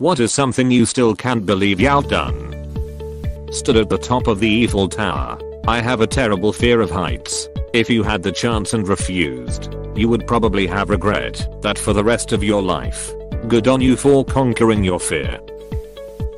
What is something you still can't believe you've done? Stood at the top of the Eiffel Tower. I have a terrible fear of heights. If you had the chance and refused, you would probably have regret that for the rest of your life. Good on you for conquering your fear.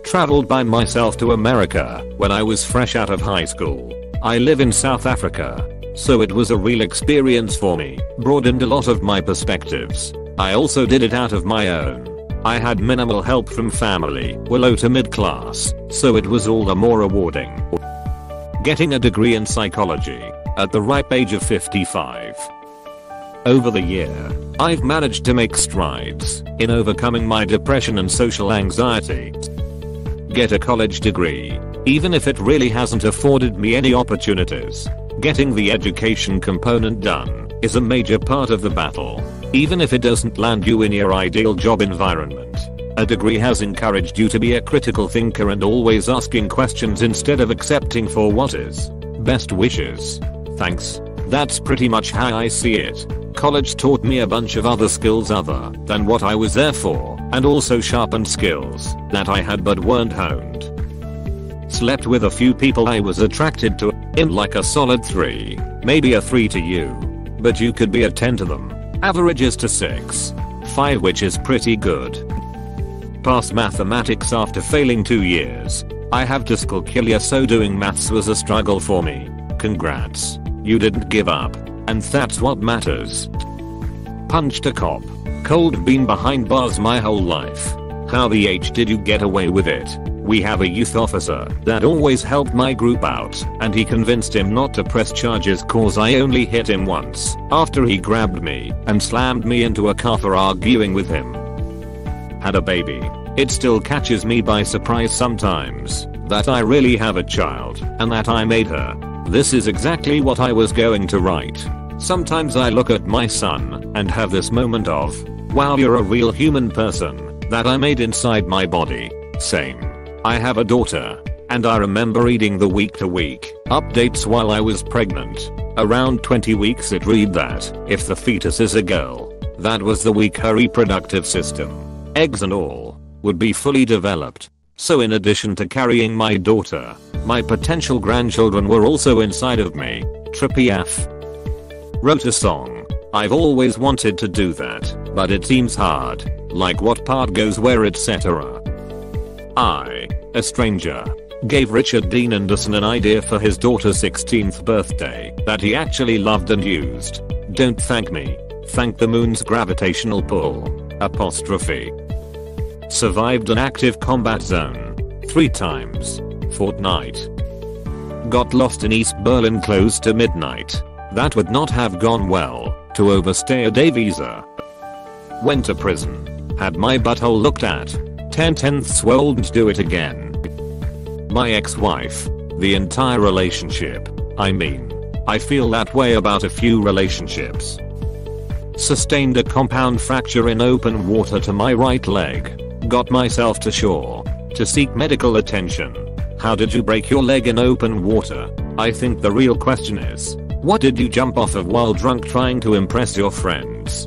Traveled by myself to America when I was fresh out of high school. I live in South Africa. So it was a real experience for me, broadened a lot of my perspectives. I also did it out of my own. I had minimal help from family, were low to mid class, so it was all the more rewarding. Getting a degree in psychology at the ripe age of 55. Over the year, I've managed to make strides in overcoming my depression and social anxiety. Get a college degree, even if it really hasn't afforded me any opportunities. Getting the education component done is a major part of the battle, even if it doesn't land you in your ideal job environment. A degree has encouraged you to be a critical thinker and always asking questions instead of accepting for what is. Best wishes. Thanks. That's pretty much how I see it. College taught me a bunch of other skills other than what I was there for, and also sharpened skills that I had but weren't honed. Slept with a few people I was attracted to, in like a solid 3, maybe a 3 to you. But you could be a 10 to them. Averages to 6. 5 which is pretty good. Pass mathematics after failing 2 years. I have dyscalculia so doing maths was a struggle for me. Congrats. You didn't give up. And that's what matters. Punched a cop. Cold been behind bars my whole life. How the H did you get away with it? We have a youth officer that always helped my group out and he convinced him not to press charges cause I only hit him once after he grabbed me and slammed me into a car for arguing with him. Had a baby. It still catches me by surprise sometimes that I really have a child and that I made her. This is exactly what I was going to write. Sometimes I look at my son and have this moment of, wow you're a real human person that I made inside my body. Same. I have a daughter. And I remember reading the week to week updates while I was pregnant. Around 20 weeks it read that if the fetus is a girl, that was the week her reproductive system, eggs and all, would be fully developed. So in addition to carrying my daughter, my potential grandchildren were also inside of me. Trippy F. Wrote a song. I've always wanted to do that, but it seems hard. Like what part goes where etc. I, a stranger, gave Richard Dean Anderson an idea for his daughter's 16th birthday that he actually loved and used. Don't thank me. Thank the moon's gravitational pull. Apostrophe. Survived an active combat zone. Three times. Fortnight. Got lost in East Berlin close to midnight. That would not have gone well to overstay a day visa. Went to prison. Had my butthole looked at. 10 tenths won't do it again. My ex-wife. The entire relationship. I mean, I feel that way about a few relationships. Sustained a compound fracture in open water to my right leg. Got myself to shore to seek medical attention. How did you break your leg in open water? I think the real question is, what did you jump off of while drunk trying to impress your friends?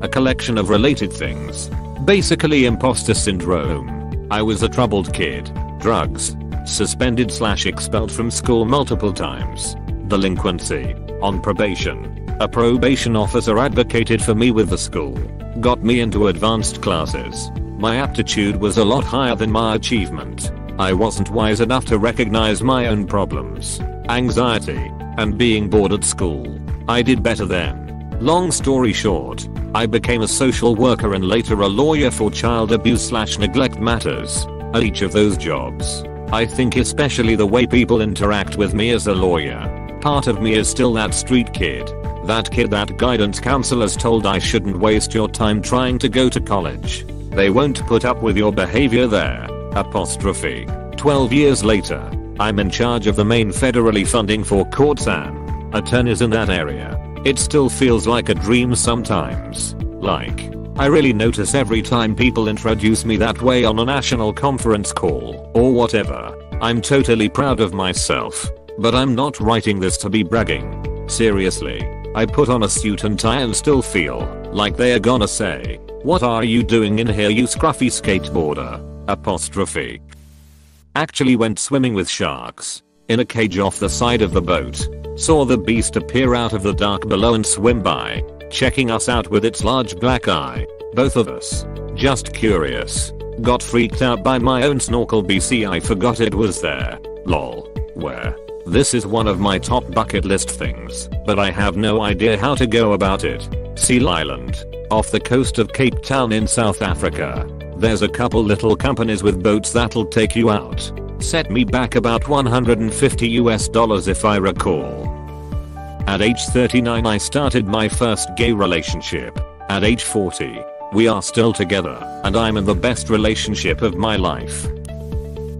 A collection of related things. Basically imposter syndrome. I was a troubled kid drugs, suspended slash expelled from school multiple times, delinquency, on probation. A probation officer advocated for me with the school, got me into advanced classes. My aptitude was a lot higher than my achievement. I wasn't wise enough to recognize my own problems, anxiety, and being bored at school. I did better then. Long story short, I became a social worker and later a lawyer for child abuse slash neglect matters. At each of those jobs, I think especially the way people interact with me as a lawyer. Part of me is still that street kid. That kid that guidance counselors told I shouldn't waste your time trying to go to college. They won't put up with your behavior there. Apostrophe. 12 years later, I'm in charge of the main federally funding for courts and attorneys in that area. It still feels like a dream sometimes. Like, I really notice every time people introduce me that way on a national conference call or whatever. I'm totally proud of myself. But I'm not writing this to be bragging. Seriously. I put on a suit and tie and still feel like they are gonna say, What are you doing in here you scruffy skateboarder? Apostrophe. Actually went swimming with sharks. In a cage off the side of the boat. Saw the beast appear out of the dark below and swim by. Checking us out with its large black eye. Both of us. Just curious. Got freaked out by my own snorkel BC I forgot it was there. Lol. Where? This is one of my top bucket list things, but I have no idea how to go about it. Seal Island. Off the coast of Cape Town in South Africa. There's a couple little companies with boats that'll take you out. Set me back about 150 US dollars if I recall. At age 39 I started my first gay relationship. At age 40, we are still together, and I'm in the best relationship of my life.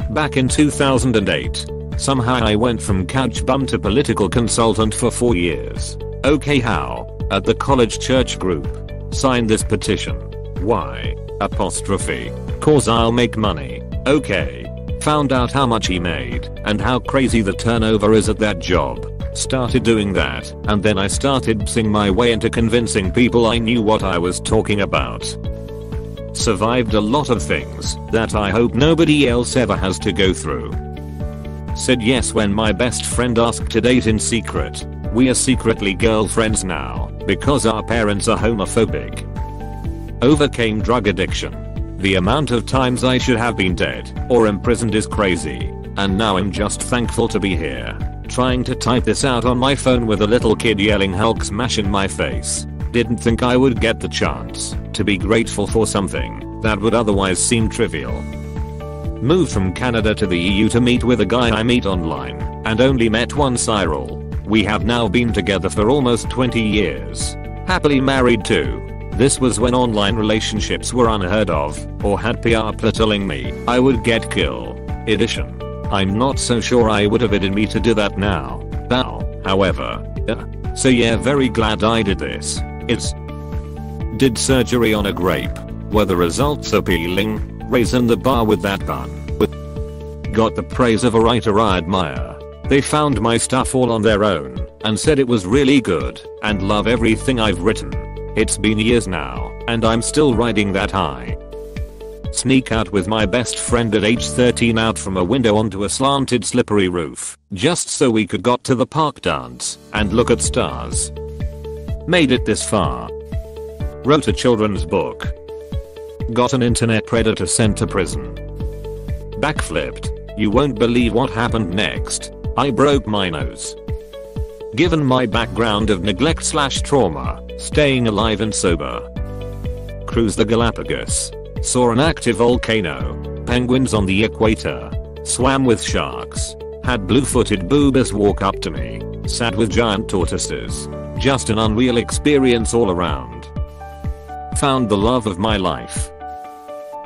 Back in 2008, somehow I went from couch bum to political consultant for 4 years. Okay how? At the college church group. Signed this petition. Why? Apostrophe. Cause I'll make money. Okay. Found out how much he made and how crazy the turnover is at that job. Started doing that, and then I started psing my way into convincing people I knew what I was talking about. Survived a lot of things that I hope nobody else ever has to go through. Said yes when my best friend asked to date in secret. We are secretly girlfriends now because our parents are homophobic. Overcame drug addiction. The amount of times I should have been dead or imprisoned is crazy. And now I'm just thankful to be here. Trying to type this out on my phone with a little kid yelling Hulk smash in my face. Didn't think I would get the chance to be grateful for something that would otherwise seem trivial. Moved from Canada to the EU to meet with a guy I meet online and only met one Cyril. We have now been together for almost 20 years. Happily married too. This was when online relationships were unheard of or had PR telling me I would get kill. Edition. I'm not so sure I would have it in me to do that now. Bow, however. Uh, so yeah very glad I did this. It's did surgery on a grape. Were the results appealing? Raising the bar with that bun. Got the praise of a writer I admire. They found my stuff all on their own and said it was really good and love everything I've written. It's been years now and I'm still riding that high. Sneak out with my best friend at age 13 out from a window onto a slanted slippery roof just so we could got to the park dance and look at stars. Made it this far. Wrote a children's book. Got an internet predator sent to prison. Backflipped. You won't believe what happened next. I broke my nose. Given my background of neglect slash trauma, staying alive and sober. Cruise the Galapagos. Saw an active volcano. Penguins on the equator. Swam with sharks. Had blue-footed boobies walk up to me. Sat with giant tortoises. Just an unreal experience all around. Found the love of my life.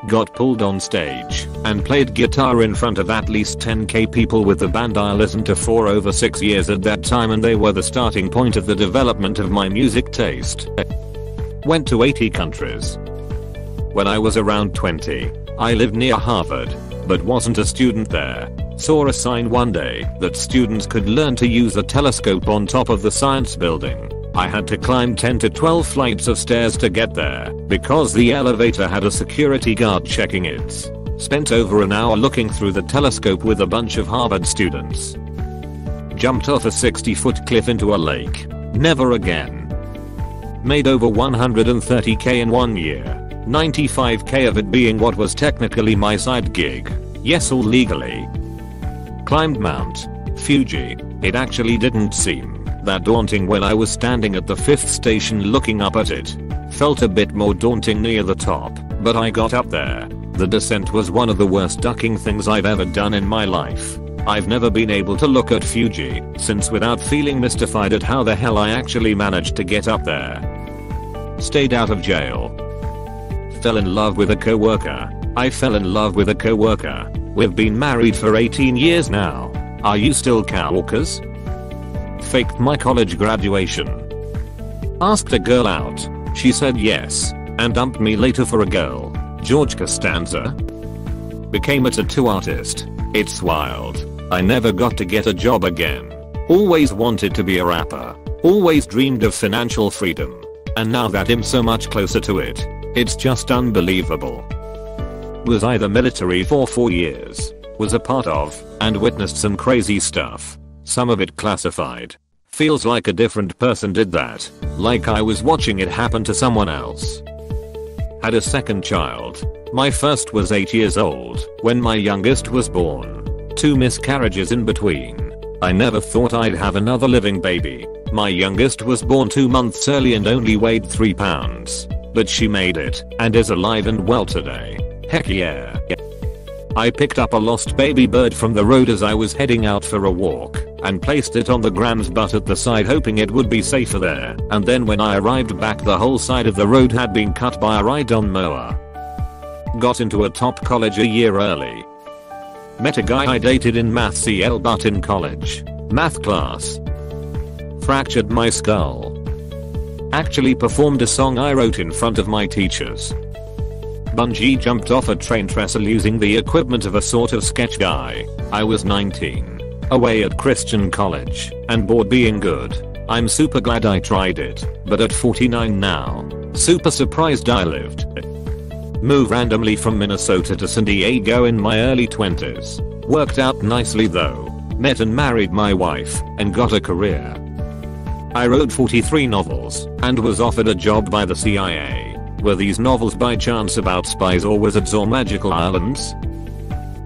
Got pulled on stage and played guitar in front of at least 10k people with the band I listened to for over 6 years at that time and they were the starting point of the development of my music taste. Went to 80 countries. When I was around 20, I lived near Harvard, but wasn't a student there. Saw a sign one day that students could learn to use a telescope on top of the science building. I had to climb 10 to 12 flights of stairs to get there because the elevator had a security guard checking it. Spent over an hour looking through the telescope with a bunch of Harvard students. Jumped off a 60 foot cliff into a lake. Never again. Made over 130k in one year. 95k of it being what was technically my side gig. Yes all legally. Climbed Mount Fuji. It actually didn't seem that daunting when I was standing at the fifth station looking up at it. Felt a bit more daunting near the top, but I got up there. The descent was one of the worst ducking things I've ever done in my life. I've never been able to look at Fuji since without feeling mystified at how the hell I actually managed to get up there. Stayed out of jail, fell in love with a coworker. I fell in love with a coworker. We've been married for 18 years now. Are you still coworkers? Faked my college graduation. Asked a girl out. She said yes, and dumped me later for a girl. George Costanza. Became a tattoo artist. It's wild. I never got to get a job again. Always wanted to be a rapper. Always dreamed of financial freedom. And now that I'm so much closer to it, It's just unbelievable. Was I the military for 4 years. Was a part of, and witnessed some crazy stuff. Some of it classified. Feels like a different person did that. Like I was watching it happen to someone else. Had a second child. My first was 8 years old when my youngest was born. Two miscarriages in between. I never thought I'd have another living baby. My youngest was born 2 months early and only weighed 3 pounds. But she made it and is alive and well today. Heck yeah. I picked up a lost baby bird from the road as I was heading out for a walk and placed it on the Gram's butt at the side hoping it would be safer there and then when I arrived back the whole side of the road had been cut by a ride-on mower. Got into a top college a year early. Met a guy I dated in math CL but in college. Math class. Fractured my skull. Actually performed a song I wrote in front of my teachers. Bungee jumped off a train trestle using the equipment of a sort of sketch guy. I was 19. Away at Christian college and bored being good. I'm super glad I tried it, but at 49 now. Super surprised I lived. Moved randomly from Minnesota to San Diego in my early 20s. Worked out nicely though. Met and married my wife and got a career. I wrote 43 novels and was offered a job by the CIA. Were these novels by chance about spies or wizards or magical islands?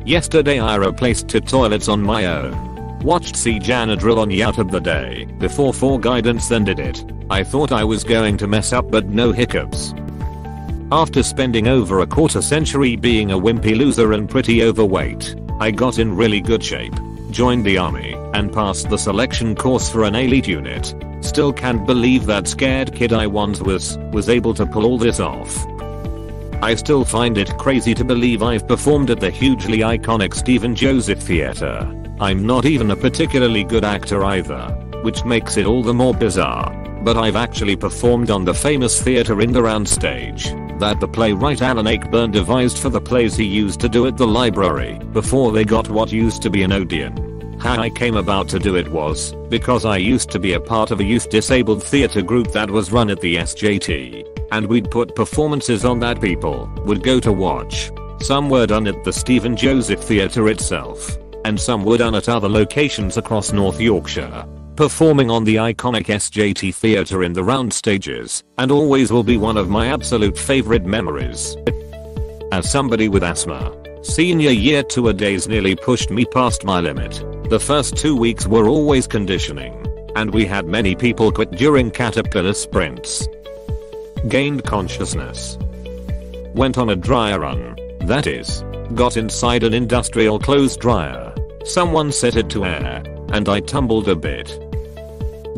Yesterday I replaced two toilets on my own. Watched C. Jana drill on Youtube the day before for guidance then did it. I thought I was going to mess up but no hiccups. After spending over a quarter century being a wimpy loser and pretty overweight, I got in really good shape, joined the army, and passed the selection course for an elite unit. Still can't believe that scared kid I once was, was able to pull all this off. I still find it crazy to believe I've performed at the hugely iconic Stephen Joseph Theatre. I'm not even a particularly good actor either, which makes it all the more bizarre. But I've actually performed on the famous theatre in the round stage that the playwright Alan Ayckbourn devised for the plays he used to do at the library before they got what used to be an Odeon. How I came about to do it was because I used to be a part of a youth disabled theatre group that was run at the SJT, and we'd put performances on that people would go to watch. Some were done at the Stephen Joseph Theatre itself, and some were done at other locations across North Yorkshire. Performing on the iconic SJT Theatre in the round stages, and always will be one of my absolute favourite memories. As somebody with asthma, Senior year tour days nearly pushed me past my limit. The first two weeks were always conditioning. And we had many people quit during caterpillar sprints. Gained consciousness. Went on a dryer run. That is. Got inside an industrial clothes dryer. Someone set it to air. And I tumbled a bit.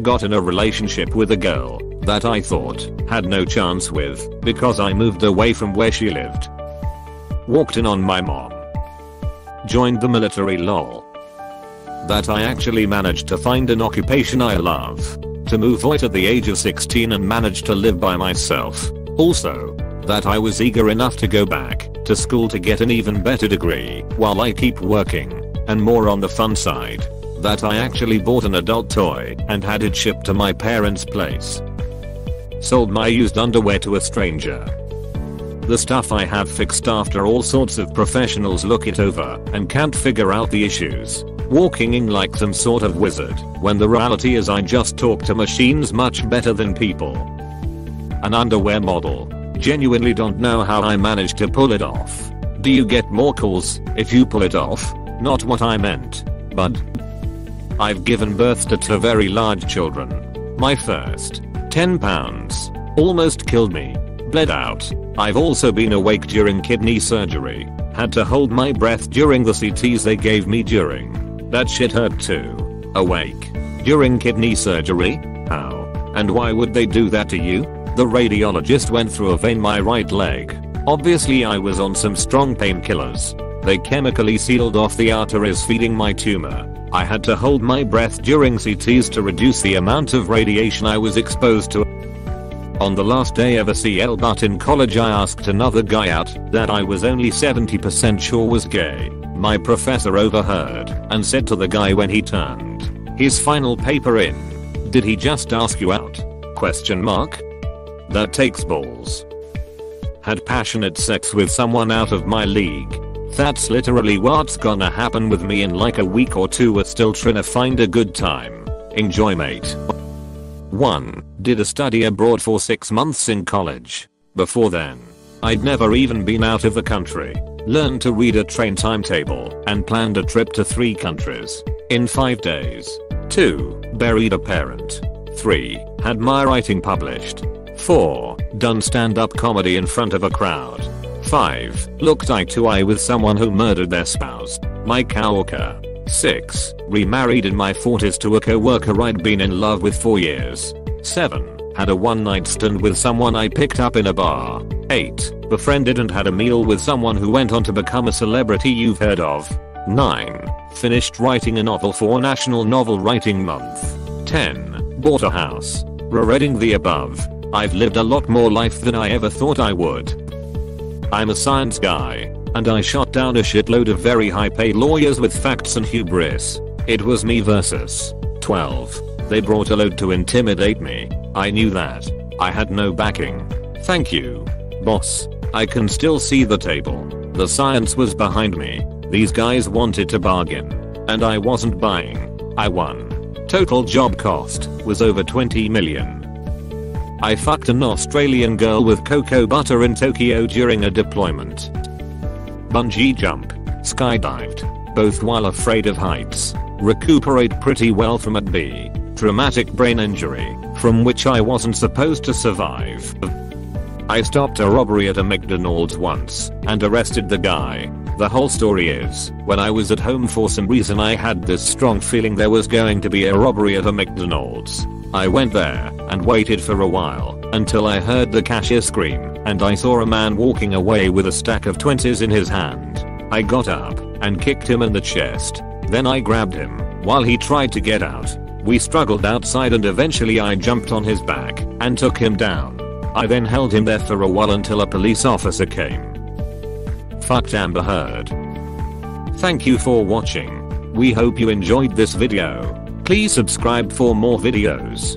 Got in a relationship with a girl that I thought had no chance with because I moved away from where she lived Walked in on my mom. Joined the military lol. That I actually managed to find an occupation I love. To move out at the age of 16 and manage to live by myself. Also, that I was eager enough to go back to school to get an even better degree while I keep working. And more on the fun side. That I actually bought an adult toy and had it shipped to my parents' place. Sold my used underwear to a stranger the stuff I have fixed after all sorts of professionals look it over and can't figure out the issues. Walking in like some sort of wizard when the reality is I just talk to machines much better than people. An underwear model. Genuinely don't know how I managed to pull it off. Do you get more calls if you pull it off? Not what I meant. But I've given birth to two very large children. My first, 10 pounds, almost killed me. Bled out. I've also been awake during kidney surgery. Had to hold my breath during the CTs they gave me during. That shit hurt too. Awake. During kidney surgery? How? And why would they do that to you? The radiologist went through a vein my right leg. Obviously I was on some strong painkillers. They chemically sealed off the arteries feeding my tumor. I had to hold my breath during CTs to reduce the amount of radiation I was exposed to. On the last day of a CL but in college I asked another guy out that I was only 70% sure was gay. My professor overheard and said to the guy when he turned his final paper in. Did he just ask you out? Question mark. That takes balls. had passionate sex with someone out of my league. That's literally what's gonna happen with me in like a week or two we're still trying to find a good time. Enjoy mate. 1. Did a study abroad for 6 months in college. Before then, I'd never even been out of the country. Learned to read a train timetable and planned a trip to 3 countries in 5 days. 2. Buried a parent. 3. Had my writing published. 4. Done stand up comedy in front of a crowd. 5. Looked eye to eye with someone who murdered their spouse. Mike Walker. 6. Remarried in my 40s to a co-worker I'd been in love with for years. 7. Had a one night stand with someone I picked up in a bar. 8. Befriended and had a meal with someone who went on to become a celebrity you've heard of. 9. Finished writing a novel for National Novel Writing Month. 10. Bought a house. Rereading the above. I've lived a lot more life than I ever thought I would. I'm a science guy, and I shot down a shitload of very high paid lawyers with facts and hubris. It was me versus 12. They brought a load to intimidate me. I knew that. I had no backing. Thank you. Boss. I can still see the table. The science was behind me. These guys wanted to bargain. And I wasn't buying. I won. Total job cost was over 20 million. I fucked an Australian girl with cocoa butter in Tokyo during a deployment. Bungee jump, skydived, both while afraid of heights. Recuperate pretty well from a B. Traumatic brain injury, from which I wasn't supposed to survive. I stopped a robbery at a McDonald's once and arrested the guy. The whole story is, when I was at home for some reason I had this strong feeling there was going to be a robbery at a McDonald's. I went there and waited for a while until I heard the cashier scream and I saw a man walking away with a stack of 20s in his hand. I got up and kicked him in the chest. Then I grabbed him while he tried to get out. We struggled outside and eventually I jumped on his back and took him down. I then held him there for a while until a police officer came. Fucked Amber Heard. Thank you for watching. We hope you enjoyed this video. Please subscribe for more videos.